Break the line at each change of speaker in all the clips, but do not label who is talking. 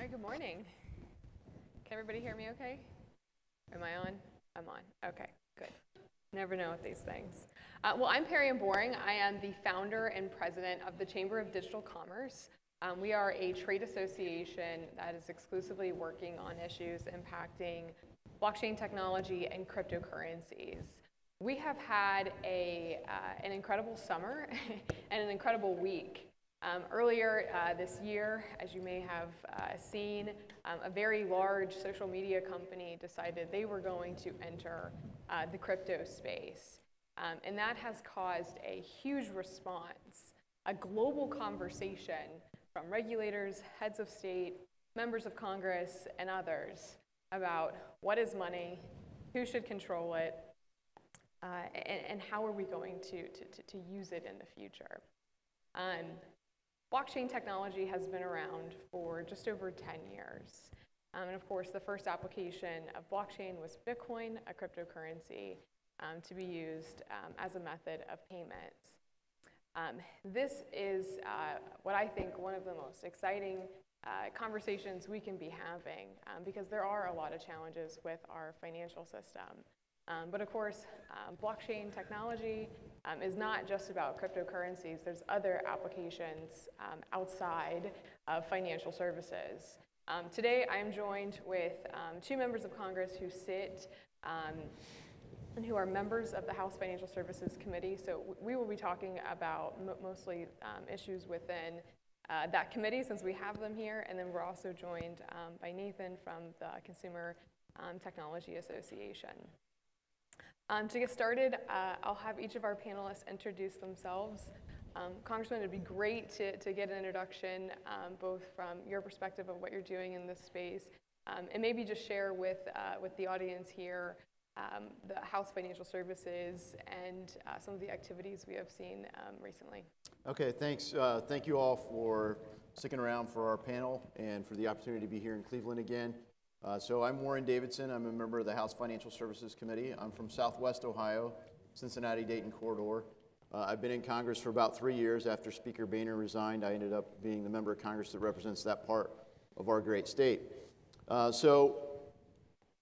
All right, good morning. Can everybody hear me okay? Am I on? I'm on. Okay, good. Never know with these things. Uh, well, I'm Perianne Boring. I am the founder and president of the Chamber of Digital Commerce. Um, we are a trade association that is exclusively working on issues impacting blockchain technology and cryptocurrencies. We have had a, uh, an incredible summer and an incredible week. Um, earlier uh, this year, as you may have uh, seen, um, a very large social media company decided they were going to enter uh, the crypto space. Um, and that has caused a huge response, a global conversation from regulators, heads of state, members of Congress, and others about what is money, who should control it, uh, and, and, how are we going to, to, to, use it in the future. Um, Blockchain technology has been around for just over 10 years. Um, and of course, the first application of blockchain was Bitcoin, a cryptocurrency um, to be used um, as a method of payment. Um, this is uh, what I think one of the most exciting uh, conversations we can be having um, because there are a lot of challenges with our financial system. Um, but of course, uh, blockchain technology um, is not just about cryptocurrencies. There's other applications um, outside of financial services. Um, today, I'm joined with um, two members of Congress who sit um, and who are members of the House Financial Services Committee. So we will be talking about mostly issues within uh, that committee since we have them here. And then we're also joined by Nathan from the Consumer Technology Association. Um, to get started, uh, I'll have each of our panelists introduce themselves. Um, Congressman, it'd be great to, to get an introduction, um, both from your perspective of what you're doing in this space, um, and maybe just share with, uh, with the audience here um, the House Financial Services and uh, some of the activities we have seen um, recently.
Okay, thanks. Uh, thank you all for sticking around for our panel and for the opportunity to be here in Cleveland again. Uh, so I'm Warren Davidson. I'm a member of the House Financial Services Committee. I'm from Southwest Ohio, Cincinnati-Dayton corridor. Uh, I've been in Congress for about three years. After Speaker Boehner resigned, I ended up being the member of Congress that represents that part of our great state. Uh, so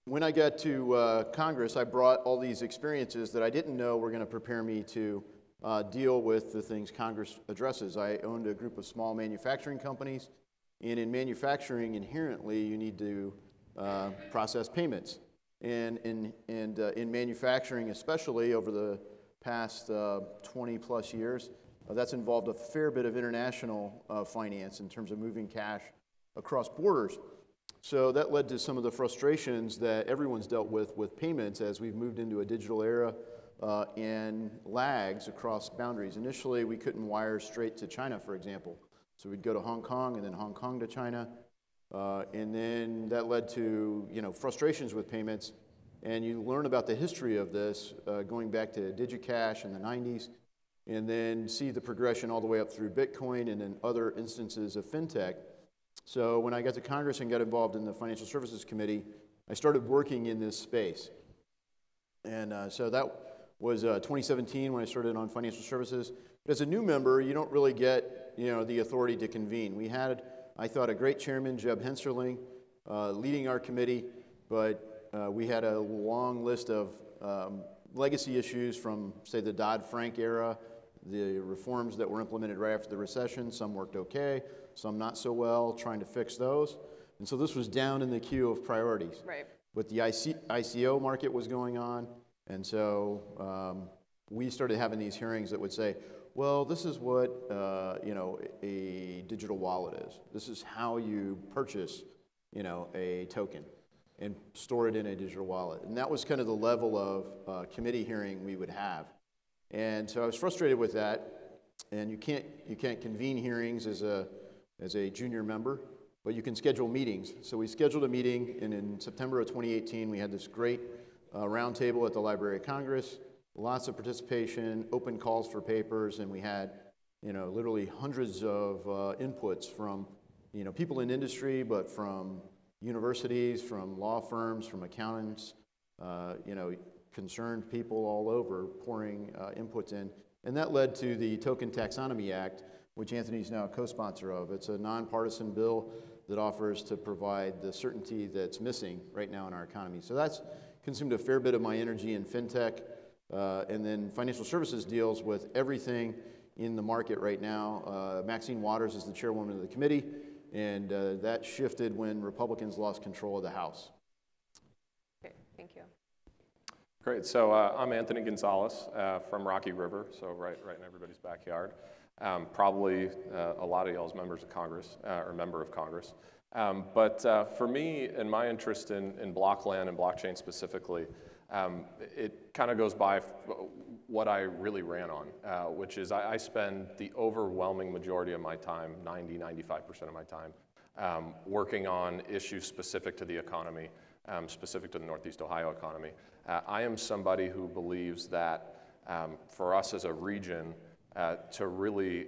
when I got to uh, Congress, I brought all these experiences that I didn't know were going to prepare me to uh, deal with the things Congress addresses. I owned a group of small manufacturing companies, and in manufacturing, inherently, you need to uh, process payments. And, in, and uh, in manufacturing, especially over the past uh, 20 plus years, uh, that's involved a fair bit of international uh, finance in terms of moving cash across borders. So that led to some of the frustrations that everyone's dealt with with payments as we've moved into a digital era uh, and lags across boundaries. Initially, we couldn't wire straight to China, for example. So we'd go to Hong Kong and then Hong Kong to China, uh, and then that led to you know, frustrations with payments. And you learn about the history of this uh, going back to DigiCash in the 90s, and then see the progression all the way up through Bitcoin and then other instances of fintech. So when I got to Congress and got involved in the Financial Services Committee, I started working in this space. And uh, so that was uh, 2017 when I started on financial services. But as a new member, you don't really get you know, the authority to convene. We had I thought a great chairman, Jeb Hensarling, uh, leading our committee, but uh, we had a long list of um, legacy issues from, say, the Dodd Frank era, the reforms that were implemented right after the recession. Some worked okay, some not so well, trying to fix those. And so this was down in the queue of priorities.
Right.
But the IC, ICO market was going on, and so um, we started having these hearings that would say, well, this is what uh, you know a digital wallet is. This is how you purchase, you know, a token and store it in a digital wallet. And that was kind of the level of uh, committee hearing we would have. And so I was frustrated with that. And you can't you can't convene hearings as a as a junior member, but you can schedule meetings. So we scheduled a meeting, and in September of 2018, we had this great uh, roundtable at the Library of Congress lots of participation, open calls for papers, and we had, you know, literally hundreds of uh, inputs from, you know, people in industry, but from universities, from law firms, from accountants, uh, you know, concerned people all over pouring uh, inputs in. And that led to the Token Taxonomy Act, which Anthony is now a co-sponsor of. It's a nonpartisan bill that offers to provide the certainty that's missing right now in our economy. So that's consumed a fair bit of my energy in fintech. Uh, and then financial services deals with everything in the market right now. Uh, Maxine Waters is the chairwoman of the committee, and uh, that shifted when Republicans lost control of the House.
Okay, thank you.
Great. So uh, I'm Anthony Gonzalez uh, from Rocky River, so right, right in everybody's backyard. Um, probably uh, a lot of y'all's members of Congress uh, or member of Congress. Um, but uh, for me and my interest in, in blockland and blockchain specifically, um, it kind of goes by what I really ran on, uh, which is I, I, spend the overwhelming majority of my time, 90, 95% of my time, um, working on issues specific to the economy, um, specific to the Northeast Ohio economy. Uh, I am somebody who believes that um, for us as a region uh, to really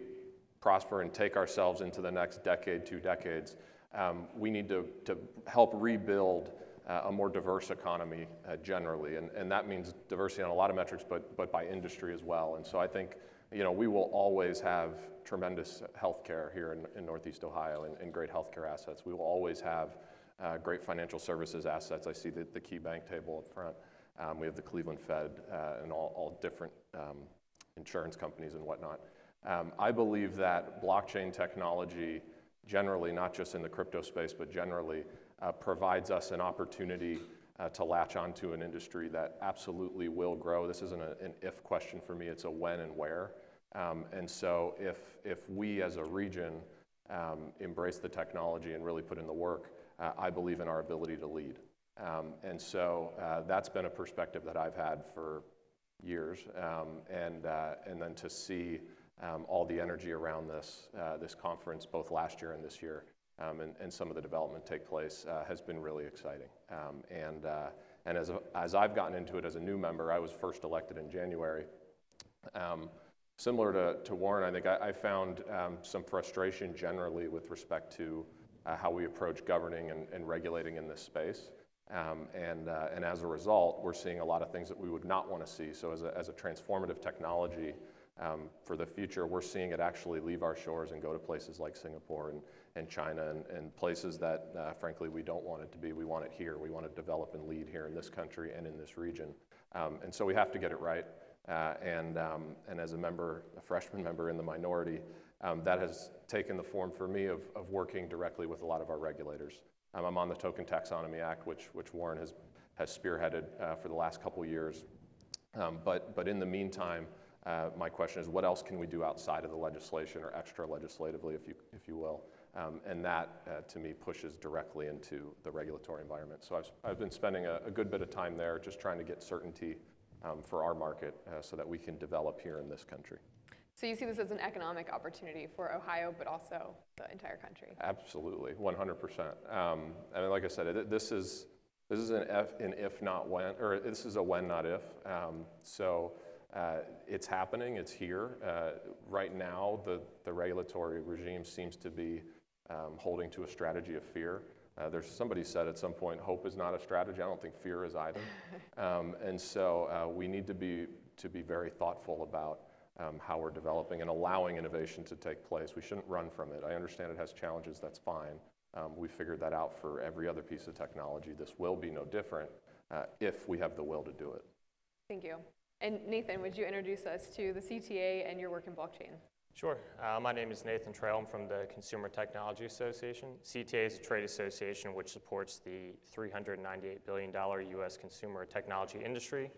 prosper and take ourselves into the next decade, two decades, um, we need to, to help rebuild uh, a more diverse economy uh, generally. And, and that means diversity on a lot of metrics, but, but by industry as well. And so I think you know, we will always have tremendous health care here in, in Northeast Ohio and, and, great healthcare assets. We will always have uh, great financial services assets. I see the, the KeyBank table up front. Um, we have the Cleveland Fed uh, and all, all different um, insurance companies and whatnot. Um, I believe that blockchain technology, generally, not just in the crypto space, but generally, uh, provides us an opportunity uh, to latch onto an industry that absolutely will grow. This isn't a, an if question for me, it's a when and where. Um, and so, if, if we as a region um, embrace the technology and really put in the work, uh, I believe in our ability to lead. Um, and so, uh, that's been a perspective that I've had for years. Um, and, uh, and then to see um, all the energy around this, uh, this conference, both last year and this year, um, and, and, some of the development take place uh, has been really exciting. Um, and uh, and as, a, as I've gotten into it as a new member, I was first elected in January. Um, similar to, to Warren, I think I, I found um, some frustration generally with respect to uh, how we approach governing and, and, regulating in this space. Um, and, uh, and as a result, we're seeing a lot of things that we would not want to see. So, as a, as a transformative technology um, for the future, we're seeing it actually leave our shores and go to places like Singapore and, and China and, and places that, uh, frankly, we don't want it to be. We want it here. We want to develop and lead here in this country and in this region. Um, and so we have to get it right. Uh, and, um, and as a member, a freshman member in the minority, um, that has taken the form for me of, of working directly with a lot of our regulators. Um, I'm on the Token Taxonomy Act, which, which Warren has, has spearheaded uh, for the last couple years. Um, but, but in the meantime, uh, my question is what else can we do outside of the legislation or extra legislatively, if you, if you will? Um, and that, uh, to me, pushes directly into the regulatory environment. So I've, I've been spending a, a good bit of time there just trying to get certainty um, for our market uh, so that we can develop here in this country.
So you see this as an economic opportunity for Ohio, but also the entire country?
Absolutely, 100%. Um, I mean, like I said, it, this is this is an, F, an if not when, or this is a when not if. Um, so uh, it's happening, it's here. Uh, right now, the, the regulatory regime seems to be um, holding to a strategy of fear. Uh, there's somebody said at some point, hope is not a strategy. I don't think fear is either. Um, and so uh, we need to be to be very thoughtful about um, how we're developing and allowing innovation to take place. We shouldn't run from it. I understand it has challenges. That's fine. Um, we figured that out for every other piece of technology. This will be no different uh, if we have the will to do it.
Thank you. And Nathan, would you introduce us to the CTA and your work in blockchain?
Sure. Uh, my name is Nathan Trail. I'm from the Consumer Technology Association. CTA is a trade association which supports the $398 billion U.S. consumer technology industry,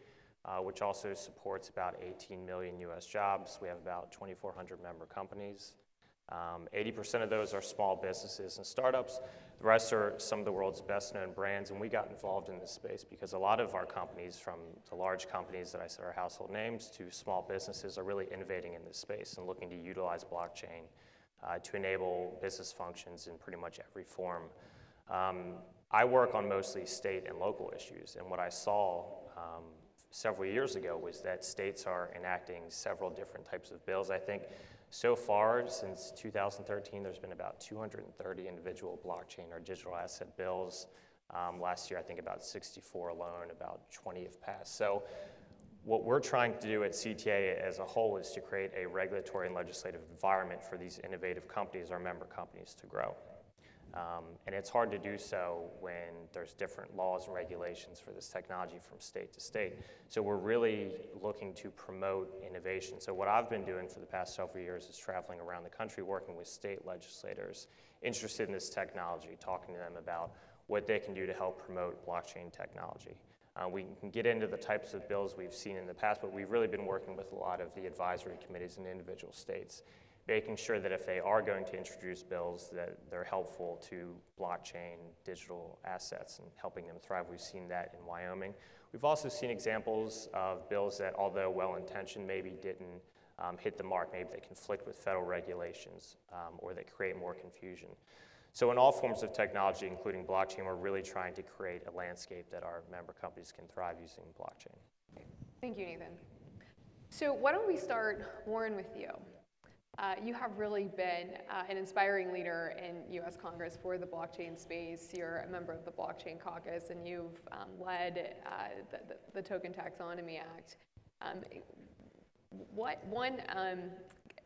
uh, which also supports about 18 million U.S. jobs. We have about 2,400 member companies. Um, 80% of those are small businesses and startups. The rest are some of the world's best known brands, and we got involved in this space because a lot of our companies, from the large companies that I said are household names to small businesses, are really innovating in this space and looking to utilize blockchain uh, to enable business functions in pretty much every form. Um, I work on mostly state and local issues, and what I saw um, several years ago was that states are enacting several different types of bills. I think so far, since 2013, there's been about 230 individual blockchain or digital asset bills. Um, last year, I think about 64 alone, about 20 have passed. So what we're trying to do at CTA as a whole is to create a regulatory and legislative environment for these innovative companies, our member companies, to grow. Um, and it's hard to do so when there's different laws and regulations for this technology from state to state. So we're really looking to promote innovation. So what I've been doing for the past several years is traveling around the country working with state legislators interested in this technology, talking to them about what they can do to help promote blockchain technology. Uh, we can get into the types of bills we've seen in the past, but we've really been working with a lot of the advisory committees in individual states making sure that if they are going to introduce bills that they're helpful to blockchain digital assets and helping them thrive. We've seen that in Wyoming. We've also seen examples of bills that, although well-intentioned, maybe didn't um, hit the mark. Maybe they conflict with federal regulations um, or they create more confusion. So in all forms of technology, including blockchain, we're really trying to create a landscape that our member companies can thrive using blockchain.
Thank you, Nathan. So why don't we start, Warren, with you? Uh, you have really been uh, an inspiring leader in U.S. Congress for the blockchain space. You're a member of the Blockchain Caucus, and you've um, led uh, the, the, the, Token Taxonomy Act. Um, what one, um,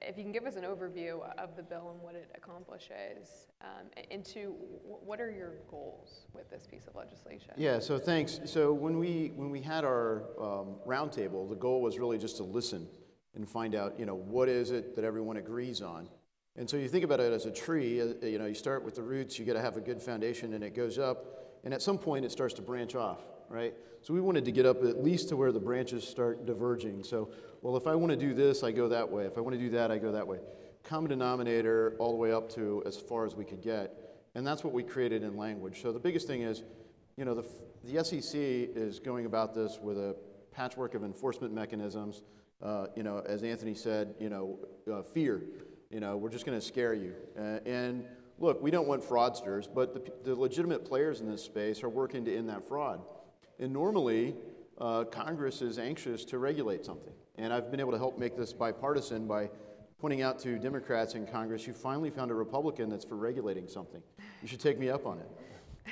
if you can give us an overview of the bill and what it accomplishes, um, and two, what are your goals with this piece of legislation?
Yeah. So thanks. So when we when we had our um, roundtable, the goal was really just to listen and find out, you know, what is it that everyone agrees on. And so you think about it as a tree, uh, you know, you start with the roots, you got to have a good foundation, and it goes up, and at some point it starts to branch off, right? So we wanted to get up at least to where the branches start diverging. So, well, if I want to do this, I go that way. If I want to do that, I go that way. Common denominator all the way up to as far as we could get. And that's what we created in language. So the biggest thing is, you know, the, the SEC is going about this with a patchwork of enforcement mechanisms uh, you know, as Anthony said, you know, uh, fear. You know, we're just going to scare you. Uh, and look, we don't want fraudsters, but the, the, legitimate players in this space are working to end that fraud. And normally, uh, Congress is anxious to regulate something. And I've been able to help make this bipartisan by pointing out to Democrats in Congress, you finally found a Republican that's for regulating something. You should take me up on it.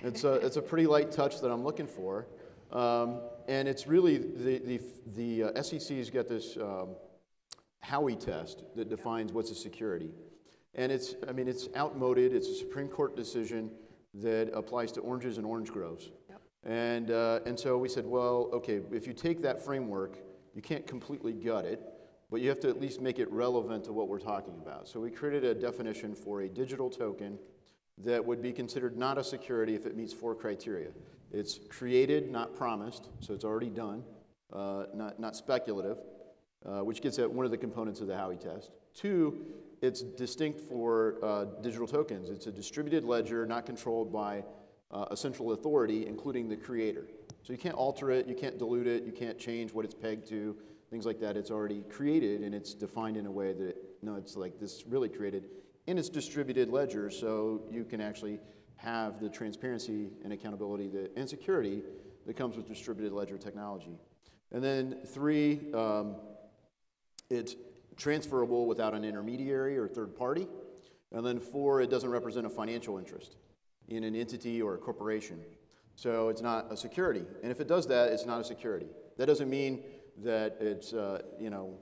It's a, it's a pretty light touch that I'm looking for. Um, and it's really the, the, the uh, SEC's got this um, Howey test that defines what's a security. And it's, I mean, it's outmoded. It's a Supreme Court decision that applies to oranges and orange groves. Yep. And, uh, and so we said, well, okay, if you take that framework, you can't completely gut it, but you have to at least make it relevant to what we're talking about. So we created a definition for a digital token that would be considered not a security if it meets four criteria. It's created, not promised, so it's already done, uh, not, not speculative, uh, which gets at one of the components of the Howey test. Two, it's distinct for uh, digital tokens. It's a distributed ledger not controlled by uh, a central authority, including the creator. So you can't alter it, you can't dilute it, you can't change what it's pegged to, things like that. It's already created and it's defined in a way that, no, it's like this really created. And it's distributed ledger, so you can actually have the transparency and accountability that, and security that comes with distributed ledger technology. And then three, um, it's transferable without an intermediary or third party. And then four, it doesn't represent a financial interest in an entity or a corporation. So it's not a security. And if it does that, it's not a security. That doesn't mean that it's, uh, you know,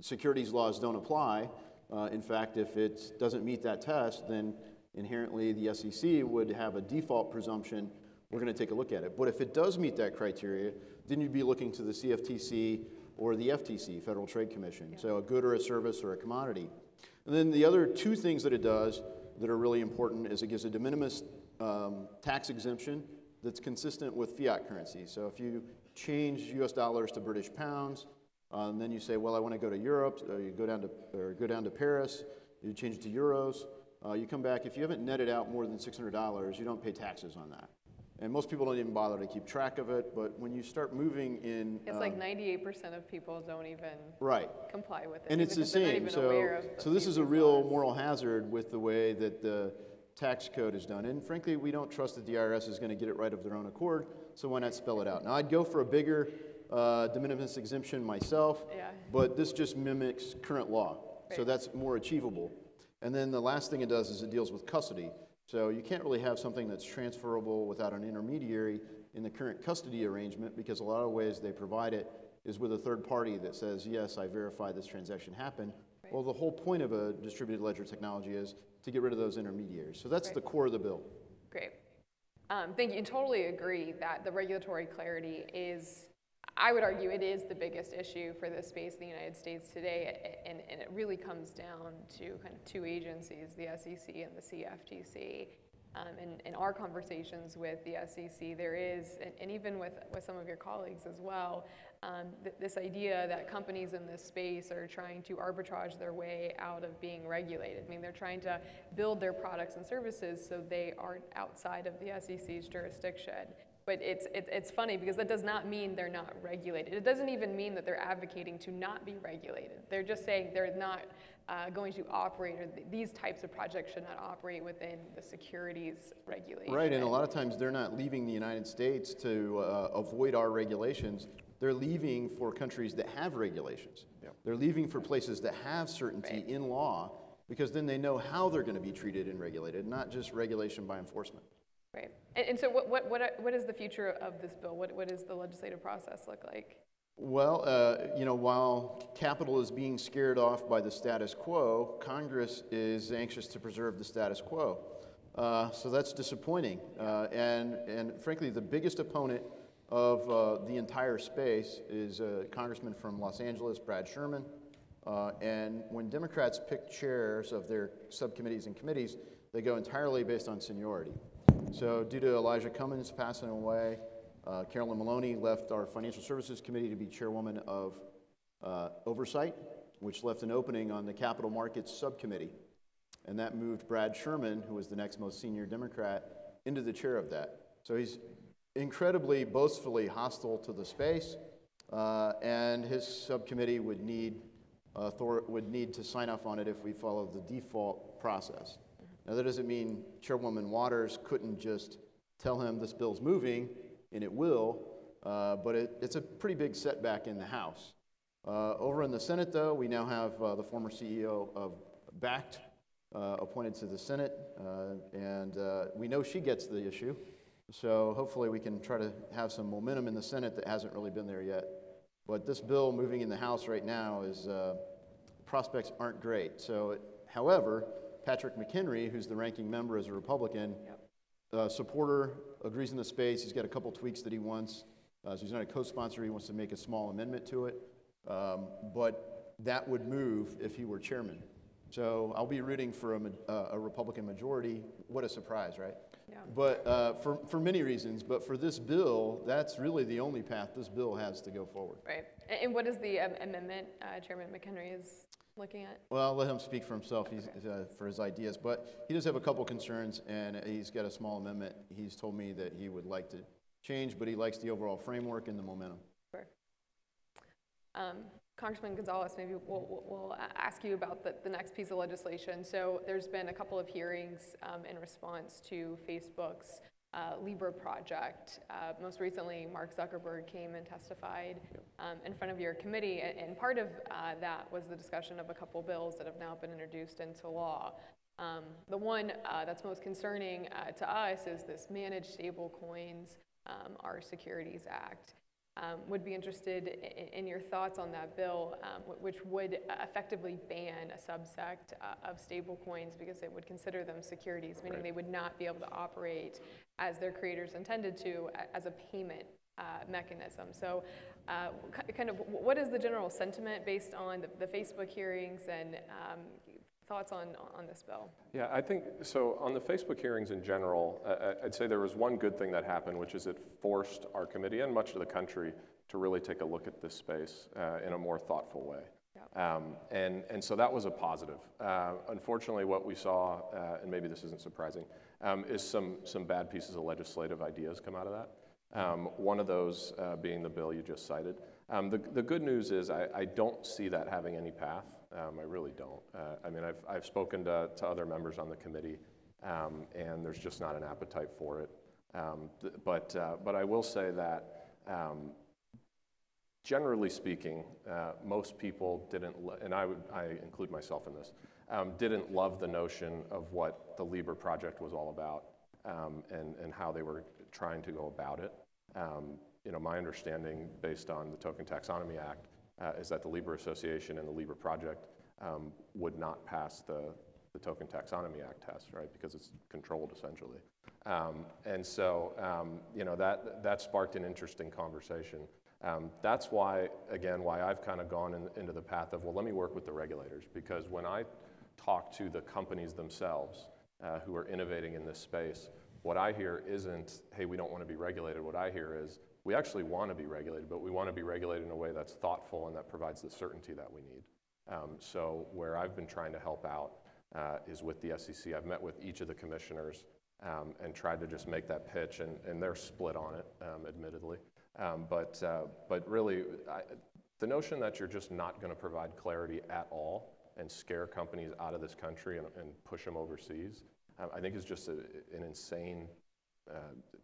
securities laws don't apply. Uh, in fact, if it doesn't meet that test, then inherently the SEC would have a default presumption, we're going to take a look at it. But if it does meet that criteria, then you'd be looking to the CFTC or the FTC, Federal Trade Commission. Yeah. So a good or a service or a commodity. And then the other two things that it does that are really important is it gives a de minimis um, tax exemption that's consistent with fiat currency. So if you change US dollars to British pounds, uh, and then you say, well, I want to go to Europe, or you go down to, or go down to Paris, you change it to euros, uh, you come back, if you haven't netted out more than $600, you don't pay taxes on that. And most people don't even bother to keep track of it, but when you start moving in.
It's um, like 98% of people don't even
right.
comply with it.
And it's the same. So, so this is a real laws. moral hazard with the way that the tax code is done. And frankly, we don't trust that the IRS is going to get it right of their own accord, so why not spell it out? Now, I'd go for a bigger uh, de minimis exemption myself, yeah. but this just mimics current law. Right. So that's more achievable. And then the last thing it does is it deals with custody. So you can't really have something that's transferable without an intermediary in the current custody arrangement because a lot of ways they provide it is with a third party that says, yes, I verify this transaction happened. Well, the whole point of a distributed ledger technology is to get rid of those intermediaries. So that's
Right.
the core of the bill.
Great. Um, thank you. And totally agree that the regulatory clarity is, I would argue, it is the biggest issue for this space in the United States today. And, and it really comes down to kind of two agencies, the SEC and the CFTC. Um, and in our conversations with the SEC, there is, and, and even with, with some of your colleagues as well, um, th- this idea that companies in this space are trying to arbitrage their way out of being regulated. I mean, they're trying to build their products and services so they aren't outside of the SEC's jurisdiction. But it's, it's, it's funny because that does not mean they're not regulated. It doesn't even mean that they're advocating to not be regulated. They're just saying they're not uh, going to operate, or th- these types of projects should not operate within the securities regulation.
Right, and a lot of times they're not leaving the United States to uh, avoid our regulations. They're leaving for countries that have regulations. They're leaving for places that have certainty
Right.
in law because then they know how they're going to be treated and regulated, not just regulation by enforcement.
Right. And, and so what, what, what, what is the future of this bill? What, what does the legislative process look like?
Well, uh, you know, while capital is being scared off by the status quo, Congress is anxious to preserve the status quo. Uh, so that's disappointing. Uh, and, and frankly, the biggest opponent of uh, the entire space is a congressman from Los Angeles, Brad Sherman. Uh, and when Democrats pick chairs of their subcommittees and committees, they go entirely based on seniority. So, due to Elijah Cummings passing away, uh, Carolyn Maloney left our Financial Services Committee to be chairwoman of uh, Oversight, which left an opening on the Capital Markets Subcommittee. And that moved Brad Sherman, who was the next most senior Democrat, into the chair of that. So he's incredibly boastfully hostile to the space, uh, and his subcommittee would need, would need to sign off on it if we follow the default process. Now, that doesn't mean Chairwoman Waters couldn't just tell him this bill's moving, and it will, uh, but it, it's a pretty big setback in the House. Uh, over in the Senate, though, we now have uh, the former CEO of Bakkt uh, appointed to the Senate, uh, and uh, we know she gets the issue. So hopefully we can try to have some momentum in the Senate that hasn't really been there yet. But this bill moving in the House right now is prospects aren't great. So, however, Patrick McHenry, who's the ranking member as a Republican, uh, supporter, agrees in the space. He's got a couple tweaks that he wants. Uh, so he's not a co-sponsor. He wants to make a small amendment to it. Um, but that would move if he were chairman. So I'll be rooting for a, ma- uh, a Republican majority. What a surprise, right?
Yeah.
But uh, for, for many reasons, but for this bill, that's really the only path this bill has to go forward.
Right. And, and what is the um, amendment uh, Chairman McHenry is looking at?
Well, I'll let him speak for himself he's, uh, for his ideas, but he does have a couple concerns, and he's got a small amendment. He's told me that he would like to change, but he likes the overall framework and the momentum.
Sure. Um, Congressman Gonzalez, maybe we'll, we'll- we'll ask you about the, the next piece of legislation. So there's been a couple of hearings um, in response to Facebook's uh, Libra project. Uh, most recently, Mark Zuckerberg came and testified um, in front of your committee, and, and part of uh, that was the discussion of a couple bills that have now been introduced into law. Um, the one uh, that's most concerning uh, to us is this Managed Stablecoins, um, our Securities Act. Um, would be interested in, in your thoughts on that bill, um, which would effectively ban a subsect uh, of stablecoins because it would consider them securities, meaning
Right.
they would not be able to operate as their creators intended to as a payment uh, mechanism. So, uh, kind of, what is the general sentiment based on the, the Facebook hearings and um, thoughts on on this bill?
Yeah, I think, so on the Facebook hearings in general, uh, I'd say there was one good thing that happened, which is it forced our committee and much of the country to really take a look at this space uh, in a more thoughtful way. Um, and, and so that was a positive. Uh, unfortunately, what we saw, uh, and maybe this isn't surprising, um, is some, some bad pieces of legislative ideas come out of that. Um, one of those uh, being the bill you just cited. Um, the, the good news is I, I don't see that having any path. Um, I really don't. Uh, I mean, I've, I've spoken to, to other members on the committee, um, and there's just not an appetite for it. Um, th- but, uh, but I will say that um, generally speaking, uh, most people didn't, lo- and I would, I include myself in this, um, didn't love the notion of what the Libra project was all about um, and, and how they were trying to go about it. You know, my understanding, based on the Token Taxonomy Act, uh, is that the Libra Association and the Libra Project um, would not pass the, the Token Taxonomy Act test, right? Because it's controlled essentially. Um, and so, um, you know, that, that sparked an interesting conversation. Um, that's why, again, why I've kind of gone in, into the path of, well, let me work with the regulators. Because when I talk to the companies themselves uh, who are innovating in this space, what I hear isn't, hey, we don't want to be regulated. What I hear is, we actually want to be regulated, but we want to be regulated in a way that's thoughtful and that provides the certainty that we need. Um, so, where I've been trying to help out uh, is with the SEC. I've met with each of the commissioners um, and tried to just make that pitch, and, and they're split on it, um, admittedly. Um, but, uh, but really, I, the notion that you're just not going to provide clarity at all and scare companies out of this country and, and push them overseas, um, I think is just a, an insane uh,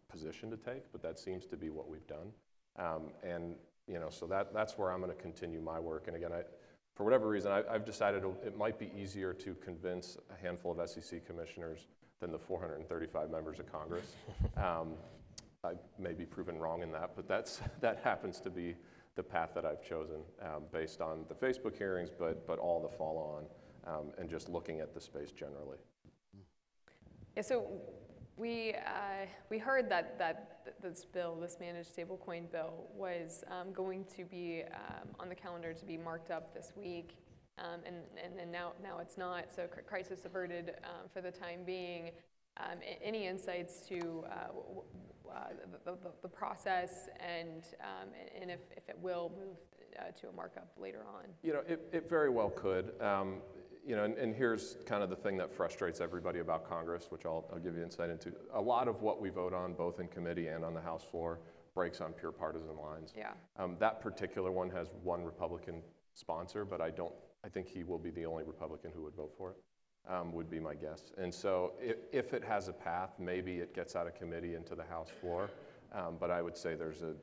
position to take, but that seems to be what we've done. Um, and, you know, so that, that's where I'm going to continue my work. And again, I, for whatever reason, I, have decided it might be easier to convince a handful of SEC commissioners than the 435 members of Congress. Um, I may be proven wrong in that, but that's, that happens to be the path that I've chosen um, based on the Facebook hearings, but, but all the follow on um, and just looking at the space generally.
Yeah, so we, uh, we heard that, that this bill, this managed stablecoin bill, was um, going to be um, on the calendar to be marked up this week. Um, and, and, now, now it's not, so crisis averted um, for the time being. Um, any insights to uh, uh, the, the, the, process and, um, and if, if it will move uh, to a markup later on?
You know, it, it very well could. Um, you know, and, and, here's kind of the thing that frustrates everybody about Congress, which I'll, I'll give you insight into. A lot of what we vote on, both in committee and on the House floor, breaks on pure partisan lines.
Yeah.
Um, that particular one has one Republican sponsor, but I don't I think he will be the only Republican who would vote for it, um, would be my guess. And so if, if, it has a path, maybe it gets out of committee into the House floor. Um, but I would say there's a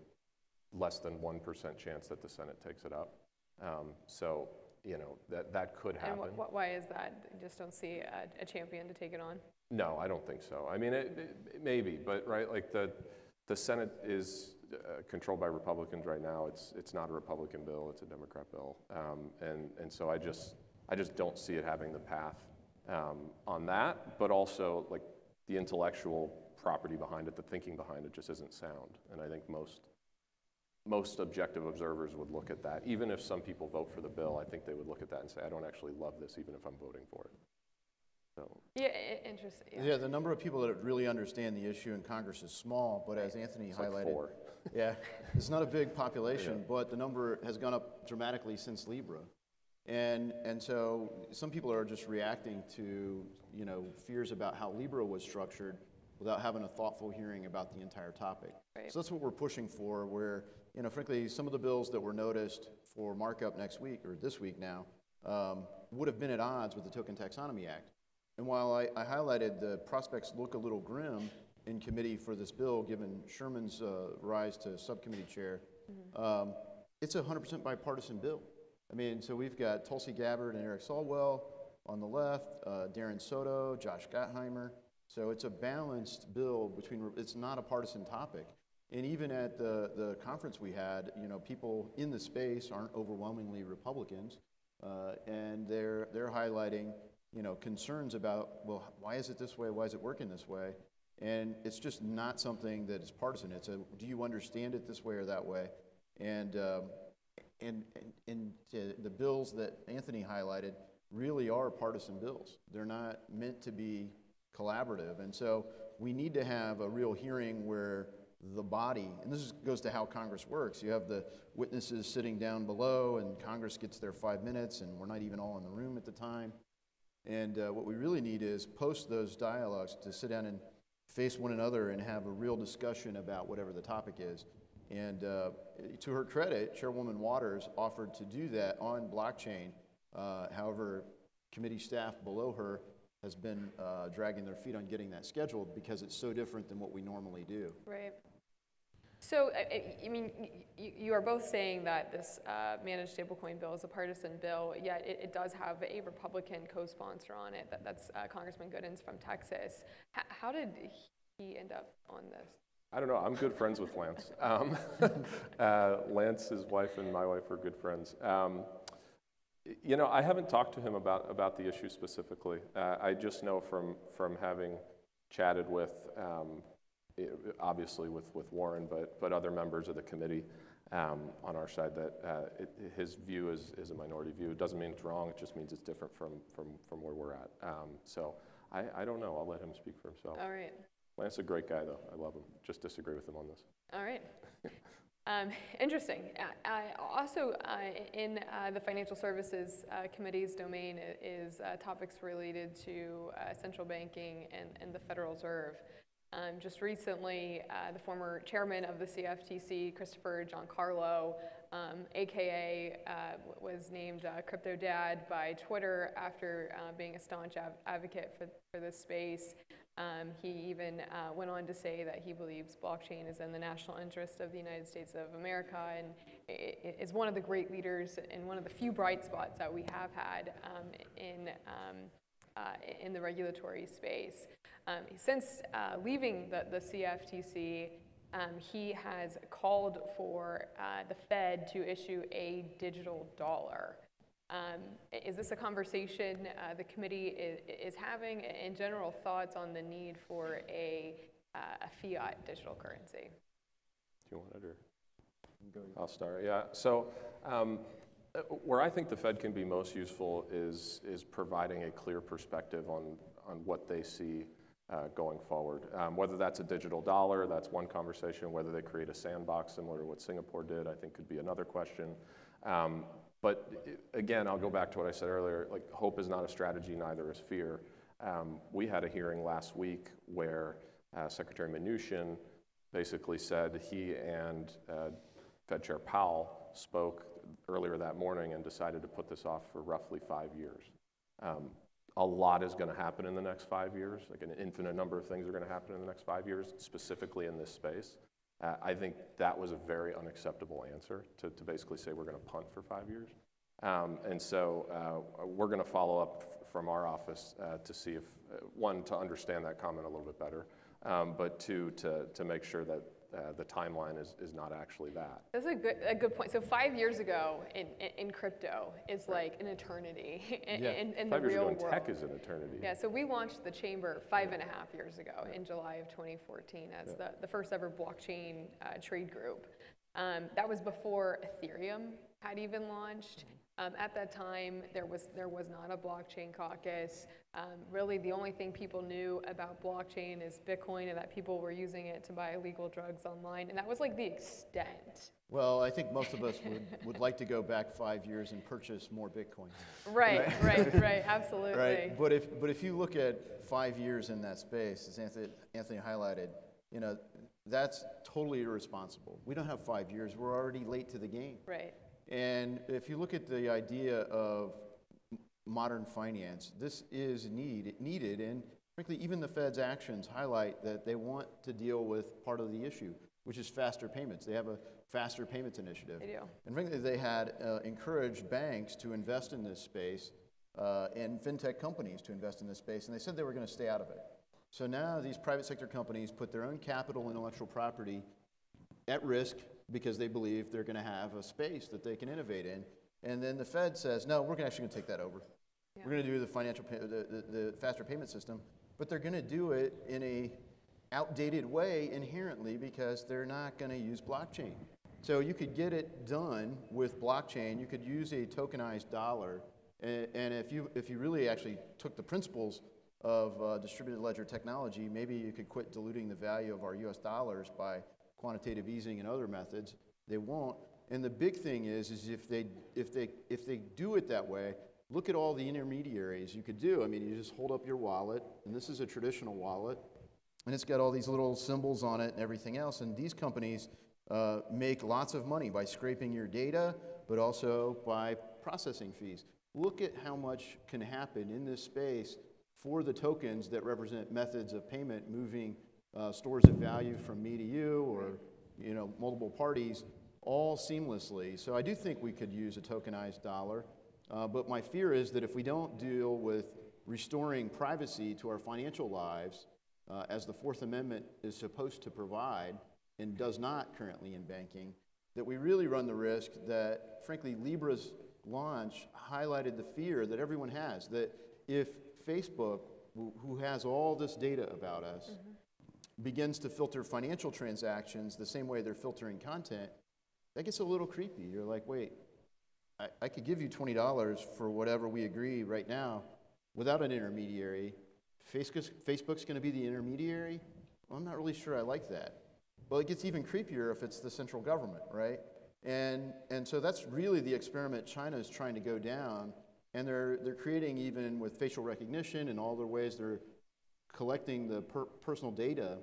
less than 1% chance that the Senate takes it up. Um, so, you know, that, that could happen.
And wh- why is that? You just don't see a, a, champion to take it on?
No, I don't think so. I mean, it, it, maybe, but right, like the, the Senate is uh, controlled by Republicans right now. It's, it's not a Republican bill, it's a Democrat bill. Um, and, and so I just, I just don't see it having the path um, on that, but also like the intellectual property behind it, the thinking behind it just isn't sound. And I think most, most objective observers would look at that. Even if some people vote for the bill, I think they would look at that and say, I don't actually love this, even if I'm voting for it.
So. Yeah, interesting. Yeah.
yeah. the number of people that really understand the issue in Congress is small, but as Anthony
it's
highlighted,
like
yeah, it's not a big population, yeah. but the number has gone up dramatically since Libra. And, and so some people are just reacting to you know fears about how Libra was structured without having a thoughtful hearing about the entire topic.
Right.
So that's what we're pushing for. Where you know, frankly, some of the bills that were noticed for markup next week or this week now um, would have been at odds with the Token Taxonomy Act. And while I, I highlighted the prospects look a little grim in committee for this bill, given Sherman's uh, rise to subcommittee chair, mm-hmm. um, it's a 100% bipartisan bill. I mean, so we've got Tulsi Gabbard and Eric Swalwell on the left, uh, Darren Soto, Josh Gottheimer. So it's a balanced bill between, it's not a partisan topic. And even at the, the conference we had, you know, people in the space aren't overwhelmingly Republicans, uh, and they're, they're highlighting you know, concerns about, well, why is it this way? Why is it working this way? And it's just not something that is partisan. It's a, do you understand it this way or that way? And, um, and, and, and the bills that Anthony highlighted really are partisan bills. They're not meant to be collaborative. And so we need to have a real hearing where the body, and this goes to how Congress works. You have the witnesses sitting down below, and Congress gets their five minutes, and we're not even all in the room at the time. And uh, what we really need is post those dialogues to sit down and face one another and have a real discussion about whatever the topic is. And uh, to her credit, Chairwoman Waters offered to do that on blockchain. Uh, however, committee staff below her has been uh, dragging their feet on getting that scheduled because it's so different than what we normally do.
Right. So, I, mean, you, are both saying that this uh, managed stablecoin bill is a partisan bill, yet it, it does have a Republican co-sponsor on it. That, that's uh, Congressman Goodens from Texas. H- how did he end up on this?
I don't know. I'm good friends with Lance. Um, uh, Lance, his wife, and my wife are good friends. Um, you know, I haven't talked to him about, about the issue specifically. Uh, I just know from, from having chatted with, um, obviously with, with Warren, but, but other members of the committee um, on our side, that uh, it, his view is, is a minority view. It doesn't mean it's wrong, it just means it's different from, from, from where we're at. Um, so I, I don't know. I'll let him speak for himself.
All right.
Lance is a great guy, though. I love him. Just disagree with him on this.
All right. Um, interesting. Also, uh, in uh, the Financial Services uh, Committee's domain is uh, topics related to uh, central banking and, and the Federal Reserve. Um, just recently, uh, the former chairman of the CFTC, Christopher Giancarlo, um, AKA, uh, was named uh, Crypto Dad by Twitter after uh, being a staunch av- advocate for, for this space. Um, he even uh, went on to say that he believes blockchain is in the national interest of the United States of America and is one of the great leaders and one of the few bright spots that we have had um, in, um, uh, in the regulatory space. Um, since uh, leaving the, the CFTC, um, he has called for uh, the Fed to issue a digital dollar. Um, Is this a conversation uh, the committee i- is having? In general, thoughts on the need for a uh, a fiat digital currency?
Do you want it or? I'll start, yeah. So um, where I think the Fed can be most useful is, is providing a clear perspective on, on what they see uh, going forward. Um, whether that's a digital dollar, that's one conversation. Whether they create a sandbox similar to what Singapore did, I think could be another question. Um, but i- again, I'll go back to what I said earlier. Like, hope is not a strategy, neither is fear. Um, we had a hearing last week where uh, Secretary Mnuchin basically said he and uh, Fed Chair Powell spoke earlier that morning and decided to put this off for roughly five years. Um, a lot is going to happen in the next five years, like an infinite number of things are going to happen in the next five years, specifically in this space. Uh, I think that was a very unacceptable answer to, to basically say we're going to punt for five years. Um, and so uh, we're going to follow up from our office uh, to see if, uh, one, to understand that comment a little bit better, um, but two, to, to make sure that uh, the timeline is, is not actually that.
That's a good, a good point. So five years ago in, in, crypto is like an eternity in,
Yeah.
in, in the
Five years
real
ago in
world.
tech is an eternity.
Yeah, so we launched the chamber five and a half years ago in July of 2014 as the, the first ever blockchain uh, trade group. Um, that was before Ethereum had even launched. Um, at that time, there was there was not a blockchain caucus. Um, really, the only thing people knew about blockchain is Bitcoin, and that people were using it to buy illegal drugs online, and that was like the extent.
Well, I think most of us would, would like to go back five years and purchase more Bitcoin.
Right, right, right, absolutely.
Right, but if, but if you look at five years in that space, as Anthony, Anthony highlighted, you know, that's totally irresponsible. We don't have five years, we're already late to the game.
Right.
And if you look at the idea of modern finance, this is need, needed, and frankly, even the Fed's actions highlight that they want to deal with part of the issue, which is faster payments. They have a faster payments initiative.
They do.
And frankly, they had uh, encouraged banks to invest in this space uh, and fintech companies to invest in this space, and they said they were going to stay out of it. So now these private sector companies put their own capital, intellectual property at risk because they believe they're going to have a space that they can innovate in. And then the Fed says, no, we're actually going to take that over.
Yeah.
We're going to do the financial, pay- the, the, the faster payment system, but they're going to do it in a outdated way inherently because they're not going to use blockchain. So you could get it done with blockchain. You could use a tokenized dollar, and, and if you if you really actually took the principles of uh, distributed ledger technology, maybe you could quit diluting the value of our U.S. dollars by quantitative easing and other methods. They won't. And the big thing is, is if they if they if they do it that way, look at all the intermediaries you could do. I mean, you just hold up your wallet, and this is a traditional wallet, and it's got all these little symbols on it and everything else. And these companies uh, make lots of money by scraping your data, but also by processing fees. Look at how much can happen in this space for the tokens that represent methods of payment moving uh, stores of value from me to you or you know multiple parties all seamlessly. So I do think we could use a tokenized dollar. Uh, but my fear is that if we don't deal with restoring privacy to our financial lives, uh, as the Fourth Amendment is supposed to provide and does not currently in banking, that we really run the risk that, frankly, Libra's launch highlighted the fear that everyone has that if Facebook, who who has all this data about us, begins to filter financial transactions the same way they're filtering content, that gets a little creepy. You're like, wait, I, I could give you $20 for whatever we agree right now without an intermediary. Facebook's, Facebook's going to be the intermediary? Well, I'm not really sure I like that. Well, it gets even creepier if it's the central government, right? And, and so that's really the experiment China is trying to go down. And they're, they're creating, even with facial recognition and all the ways they're collecting the per- personal data,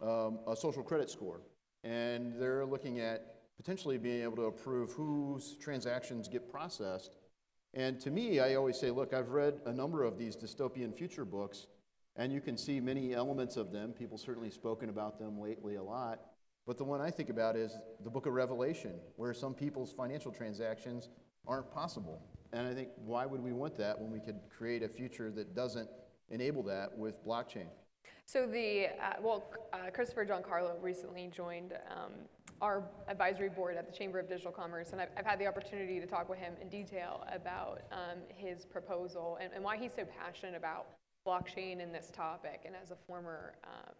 um, a social credit score. And they're looking at potentially being able to approve whose transactions get processed. And to me, I always say, look, I've read a number of these dystopian future books, and you can see many elements of them. People certainly spoken about them lately a lot. But the one I think about is the book of Revelation, where some people's financial transactions aren't possible. And I think, why would we want that when we could create a future that doesn't enable that with blockchain?
So the, uh, well, uh, Christopher Giancarlo recently joined um, our advisory board at the Chamber of Digital Commerce, and I've, I've had the opportunity to talk with him in detail about um, his proposal and, and why he's so passionate about blockchain and this topic. And as a former uh,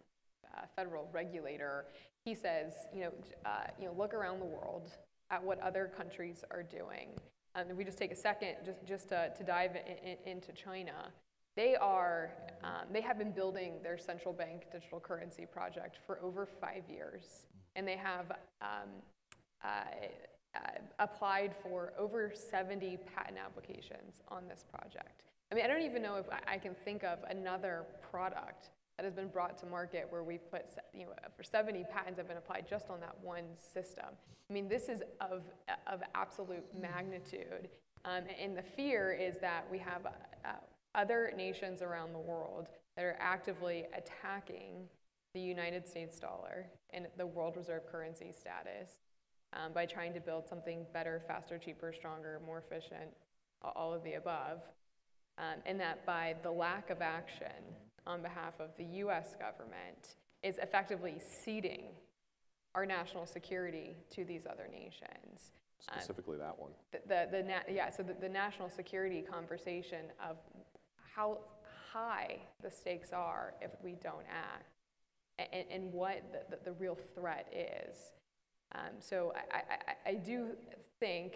uh, federal regulator, he says, you know, uh, you know, look around the world at what other countries are doing. Um, if we just take a second, just just to, to dive in, in, into China, they are, um, they have been building their central bank digital currency project for over five years, and they have um, uh, uh, applied for over 70 patent applications on this project. I mean, I don't even know if I, can think of another product that has been brought to market where we've put, you know, for 70 patents have been applied just on that one system. I mean, this is of, of absolute magnitude. Um, and the fear is that we have uh, other nations around the world that are actively attacking the United States dollar and the world reserve currency status um, by trying to build something better, faster, cheaper, stronger, more efficient, all of the above. Um, and that by the lack of action on behalf of the US government is effectively ceding our national security to these other nations. Um,
Specifically that one.
the, the, the yeah, so the, the national security conversation of how high the stakes are if we don't act and, and what the, the, the real threat is. Um, so I, I, I do think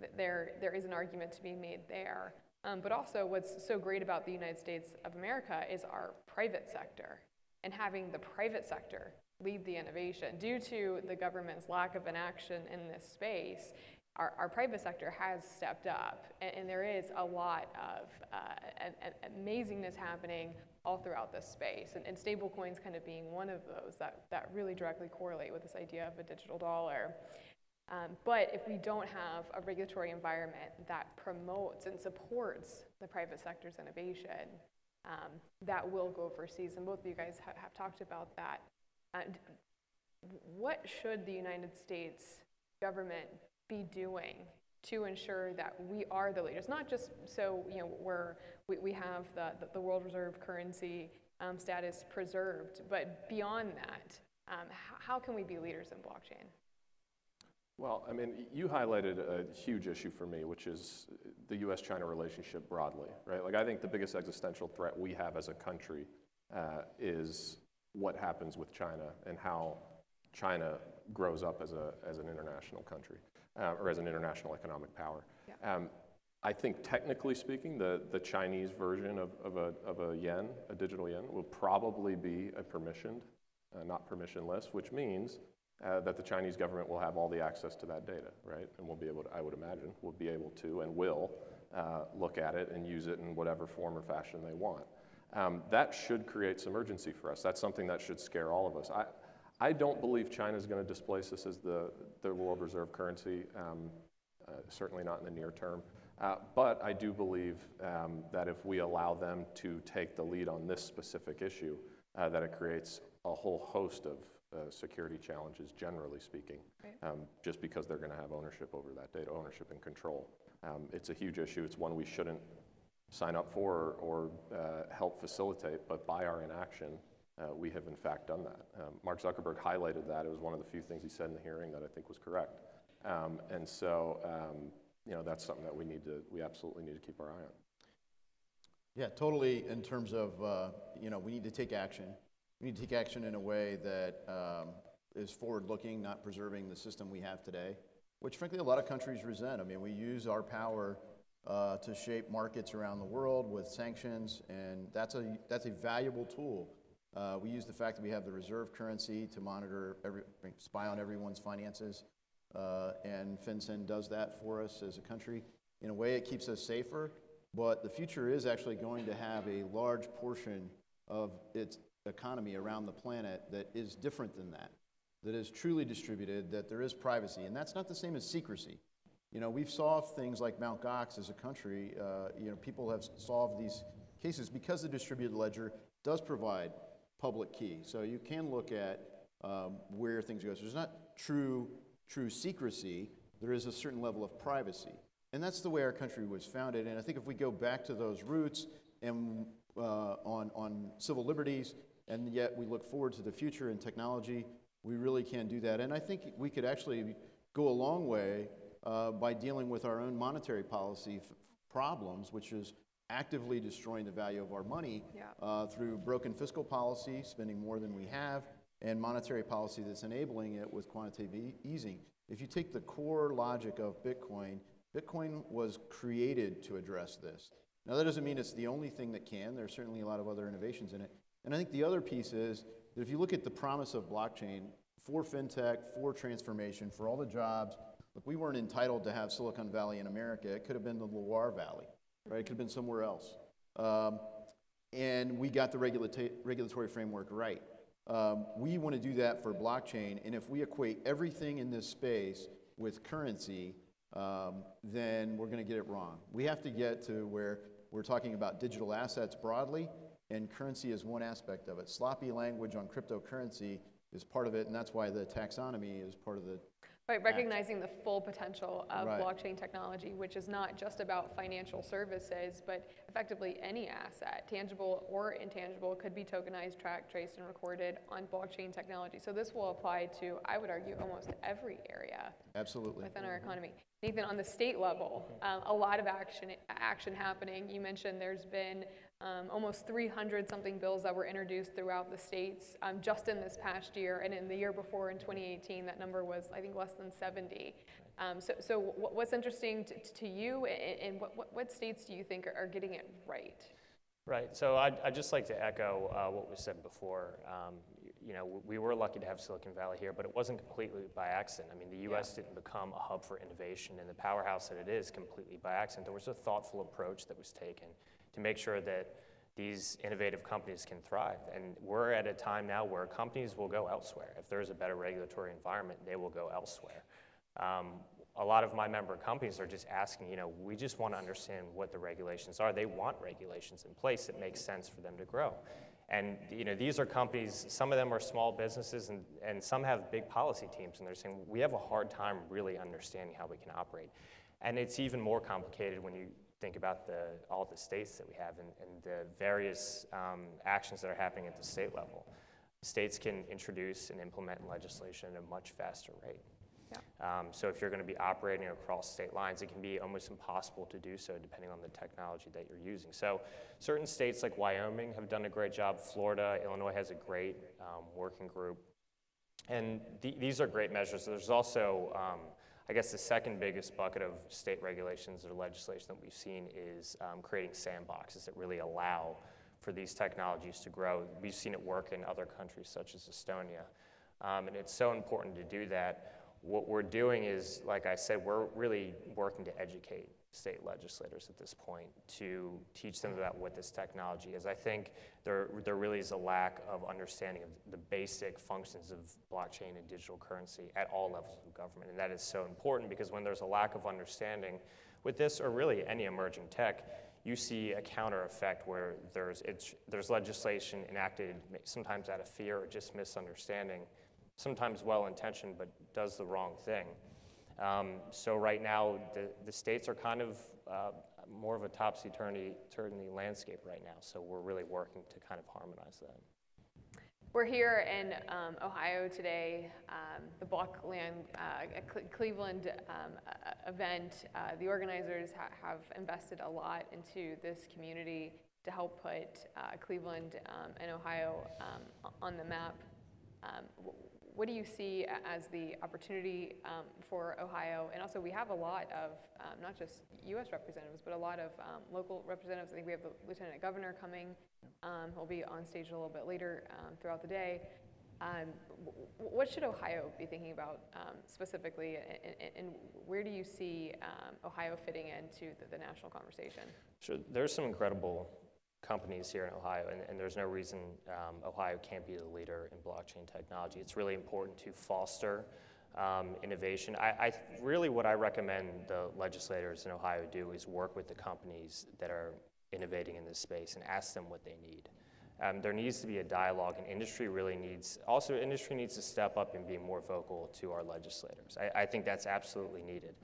that there, there is an argument to be made there. Um, but also, what's so great about the United States of America is our private sector and having the private sector lead the innovation. Due to the government's lack of inaction in this space, our, our private sector has stepped up, and, and there is a lot of uh, a- a- amazingness happening all throughout this space, and, and stablecoins kind of being one of those that, that really directly correlate with this idea of a digital dollar. Um, but if we don't have a regulatory environment that promotes and supports the private sector's innovation, um, that will go overseas. And both of you guys ha- have talked about that. And what should the United States government be doing to ensure that we are the leaders? Not just so you know we're, we, we have the, the, the world reserve currency um, status preserved, but beyond that, um, how, how can we be leaders in blockchain?
Well, I mean, you highlighted a huge issue for me, which is the US China relationship broadly, right? Like, I think the biggest existential threat we have as a country uh, is what happens with China and how China grows up as, a, as an international country uh, or as an international economic power.
Yeah.
Um, I think technically speaking, the, the Chinese version of, of, a, of a yen, a digital yen, will probably be a permissioned, uh, not permissionless, which means uh, that the Chinese government will have all the access to that data, right? And we'll be able to, I would imagine, will be able to and will uh, look at it and use it in whatever form or fashion they want. Um, that should create some urgency for us. That's something that should scare all of us. I, I don't believe China is going to displace us as the, the world reserve currency, um, uh, certainly not in the near term. Uh, but I do believe um, that if we allow them to take the lead on this specific issue, uh, that it creates a whole host of uh, security challenges, generally speaking,
Right.
um, just because they're going to have ownership over that data, ownership and control. Um, it's a huge issue. It's one we shouldn't sign up for or uh, help facilitate, but by our inaction, uh, we have in fact done that. Um, Mark Zuckerberg highlighted that. It was one of the few things he said in the hearing that I think was correct. Um, and so, um, you know, that's something that we need to, we absolutely need to keep our eye on.
Yeah, totally. In terms of, uh, you know, we need to take action. We need to take action in a way that um, is forward-looking, not preserving the system we have today, which frankly a lot of countries resent. I mean, we use our power uh, to shape markets around the world with sanctions, and that's a that's a valuable tool. Uh, we use the fact that we have the reserve currency to monitor every, spy on everyone's finances, uh, and FinCEN does that for us as a country. In a way, it keeps us safer, but the future is actually going to have a large portion of its economy around the planet that is different than that, that is truly distributed, that there is privacy. And that's not the same as secrecy. You know, we've solved things like Mt. Gox as a country. Uh, you know, people have solved these cases because the distributed ledger does provide public key. So you can look at um, where things go. So there's not true, true secrecy. There is a certain level of privacy. And that's the way our country was founded. And I think if we go back to those roots and uh, on, on civil liberties, and yet we look forward to the future and technology, we really can do that. And I think we could actually go a long way uh, by dealing with our own monetary policy problems, which is actively destroying the value of our money
Yeah.
uh, through broken fiscal policy, spending more than we have, and monetary policy that's enabling it with quantitative e- easing. If you take the core logic of Bitcoin, Bitcoin was created to address this. Now, that doesn't mean it's the only thing that can. There's certainly a lot of other innovations in it. And I think the other piece is that if you look at the promise of blockchain for fintech, for transformation, for all the jobs, look, we weren't entitled to have Silicon Valley in America. It could have been the Loire Valley, right? It could have been somewhere else. Um, and we got the regulata- regulatory framework right. Um, we want to do that for blockchain, and if we equate everything in this space with currency, um, then we're going to get it wrong. We have to get to where we're talking about digital assets broadly, and currency is one aspect of it. Sloppy language on cryptocurrency is part of it, and that's why the taxonomy is part of the
Right, recognizing the full potential of
Right.
blockchain technology, which is not just about financial services, but effectively any asset, tangible or intangible, could be tokenized, tracked, traced, and recorded on blockchain technology. So this will apply to, I would argue, almost every area
absolutely.
within our economy. Nathan, on the state level, um, a lot of action action happening. You mentioned there's been um, almost 300 something bills that were introduced throughout the states um, just in this past year, and in the year before, in 2018, that number was I think less than 70. Um, so, so what's interesting to, to you, and, what, what, what states do you think are, are getting it right?
Right. So I'd, I'd just like to echo uh, what was said before. Um, you know, we were lucky to have Silicon Valley here, but it wasn't completely by accident. I mean, the U.S. didn't become a hub for innovation and the powerhouse that it is completely by accident. There was a thoughtful approach that was taken make sure that these innovative companies can thrive. And we're at a time now where companies will go elsewhere. If there's a better regulatory environment, they will go elsewhere. Um, a lot of my member companies are just asking, you know, we just want to understand what the regulations are. They want regulations in place that make sense for them to grow. And, you know, these are companies, some of them are small businesses and, and some have big policy teams, and they're saying, we have a hard time really understanding how we can operate. And it's even more complicated when you think about the, all the states that we have and, and the various um, actions that are happening at the state level. States can introduce and implement legislation at a much faster rate. Um, so if you're going to be operating across state lines, it can be almost impossible to do so depending on the technology that you're using. So certain states like Wyoming have done a great job. Florida, Illinois has a great um, working group. And th- these are great measures. There's also, um, I guess, the second biggest bucket of state regulations or legislation that we've seen is um, creating sandboxes that really allow for these technologies to grow. We've seen it work in other countries such as Estonia. Um, and it's so important to do that. What we're doing is, like I said, we're really working to educate state legislators at this point to teach them about what this technology is. I think there, there really is a lack of understanding of the basic functions of blockchain and digital currency at all levels of government. And that is so important because when there's a lack of understanding with this or really any emerging tech, you see a counter effect where there's, it's, there's legislation enacted sometimes out of fear or just misunderstanding sometimes well intentioned, but does the wrong thing. Um, so, right now, the, the states are kind of uh, more of a topsy-turvy landscape right now. So we're really working to kind of harmonize that.
We're here in um, Ohio today, um, the Blockland uh, Cle- Cleveland um, uh, event. Uh, the organizers ha- have invested a lot into this community to help put uh, Cleveland um, and Ohio um, on the map. Wh- what do you see as the opportunity um, for Ohio? And also, we have a lot of um, not just U.S. representatives, but a lot of um, local representatives. I think we have the Lieutenant Governor coming. Um, he'll be on stage a little bit later um, throughout the day. Um, what should Ohio be thinking about specifically, and, and, where do you see Ohio fitting into the, the national conversation?
Sure, there's some incredible companies here in Ohio, and, and there's no reason um, Ohio can't be the leader in blockchain technology. It's really important to foster um, innovation. I, I really what I recommend the legislators in Ohio do is work with the companies that are innovating in this space and ask them what they need. Um, there needs to be a dialogue, and industry really needs, also, industry needs to step up and be more vocal to our legislators. I, I think that's absolutely needed.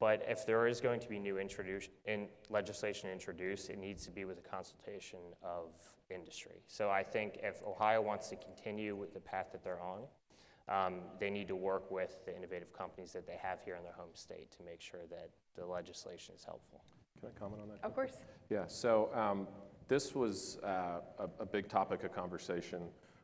But if there is going to be new introduce, in legislation introduced, it needs to be with a consultation of industry. So I think if Ohio wants to continue with the path that they're on, um, they need to work with the innovative companies that they have here in their home state to make sure that the legislation is helpful.
Can I comment on that?
Of course.
Yeah, so um, this was uh, a, a big topic of conversation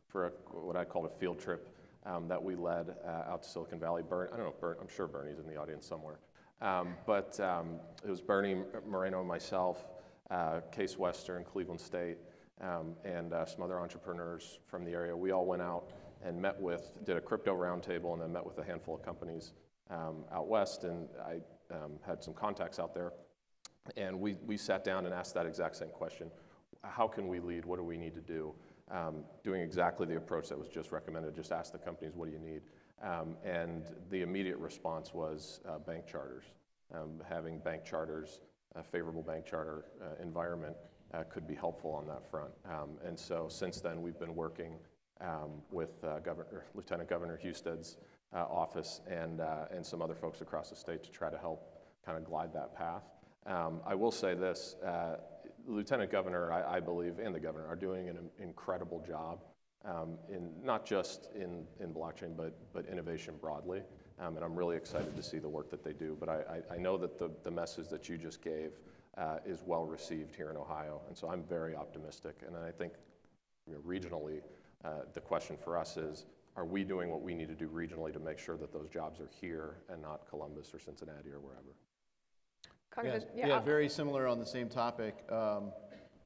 for a, what I called a field trip um, that we led uh, out to Silicon Valley. Bern, I don't know, Bern, I'm sure Bernie's in the audience somewhere. Um, but um, it was Bernie Moreno, myself, uh, Case Western, Cleveland State, um, and uh, some other entrepreneurs from the area. We all went out and met with, did a crypto roundtable, and then met with a handful of companies um, out west. And I um, had some contacts out there. And we, we sat down and asked that exact same question How can we lead? What do we need to do? Um, doing exactly the approach that was just recommended, just ask the companies, What do you need? Um, and the immediate response was uh, bank charters. Um, having bank charters, a favorable bank charter uh, environment, uh, could be helpful on that front. Um, and so since then, we've been working um, with uh, Governor, Lieutenant Governor Husted's uh, office and, uh, and some other folks across the state to try to help kind of glide that path. Um, I will say this uh, Lieutenant Governor, I, I, believe, and the governor are doing an incredible job um, in not just in, in blockchain, but, but innovation broadly. Um, and I'm really excited to see the work that they do. But I, I, I know that the, the message that you just gave uh, is well received here in Ohio. And so I'm very optimistic. And I think you know, regionally, uh, the question for us is are we doing what we need to do regionally to make sure that those jobs are here and not Columbus or Cincinnati or wherever?
Yeah, yeah, very similar on the same topic. Um,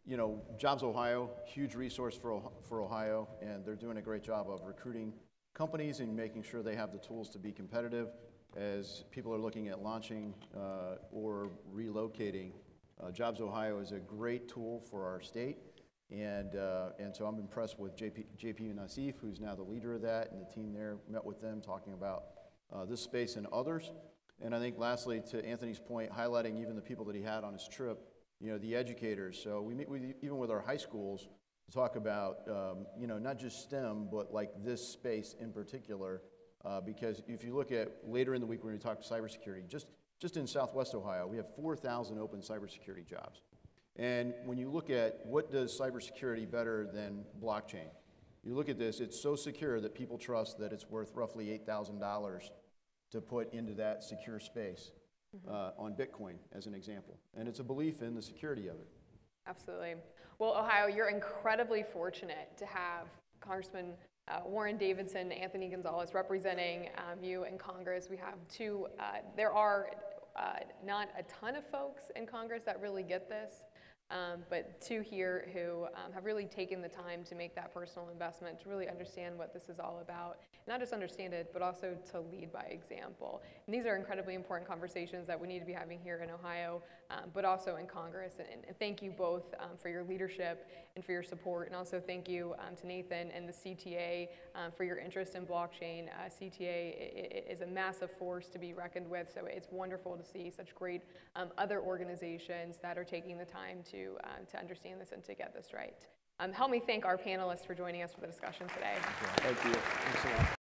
you know, Jobs Ohio, huge resource for, for Ohio, and they're doing a great job of recruiting companies and making sure they have the tools to be competitive as people are looking at launching uh, or relocating. Uh, Jobs Ohio is a great tool for our state, and, uh, and so I'm impressed with JP, JP Nauseef, who's now the leader of that, and the team there met with them talking about uh, this space and others. And I think lastly, to Anthony's point, highlighting even the people that he had on his trip, you know, the educators. So we meet with, even with our high schools to talk about, um, you know, not just STEM, but like this space in particular. Uh, because if you look at later in the week when we talk to cybersecurity, just, just in Southwest Ohio, we have 4,000 open cybersecurity jobs. And when you look at what does cybersecurity better than blockchain, you look at this, it's so secure that people trust that it's worth roughly $8,000 to put into that secure space mm-hmm. uh, on Bitcoin, as an example. And it's a belief in the security of it.
Absolutely. Well, Ohio, you're incredibly fortunate to have Congressman uh, Warren Davidson, Anthony Gonzalez representing um, you in Congress. We have two, uh, there are uh, not a ton of folks in Congress that really get this. Um, but two here who um, have really taken the time to make that personal investment to really understand what this is all about. Not just understand it, but also to lead by example. And these are incredibly important conversations that we need to be having here in Ohio, um, but also in Congress. And, and thank you both um, for your leadership and for your support. And also thank you um, to Nathan and the CTA um, for your interest in blockchain. Uh, CTA is a massive force to be reckoned with, so it's wonderful to see such great other organizations that are taking the time to to, um, to understand this and to get this right. Um, help me thank our panelists for joining us for the discussion today.
Thank you. Thanks a lot.